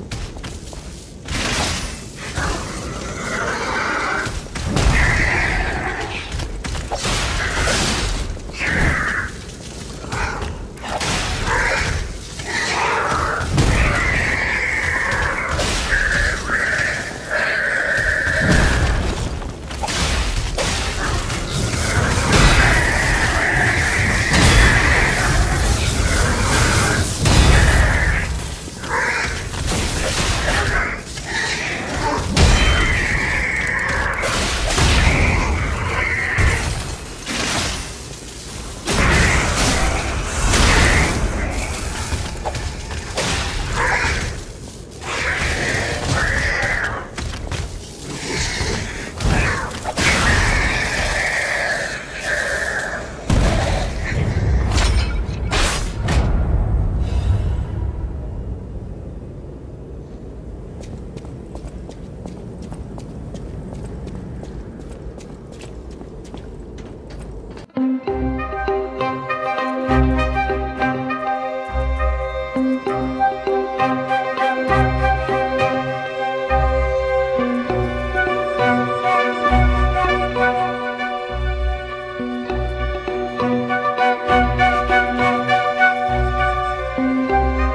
Oh.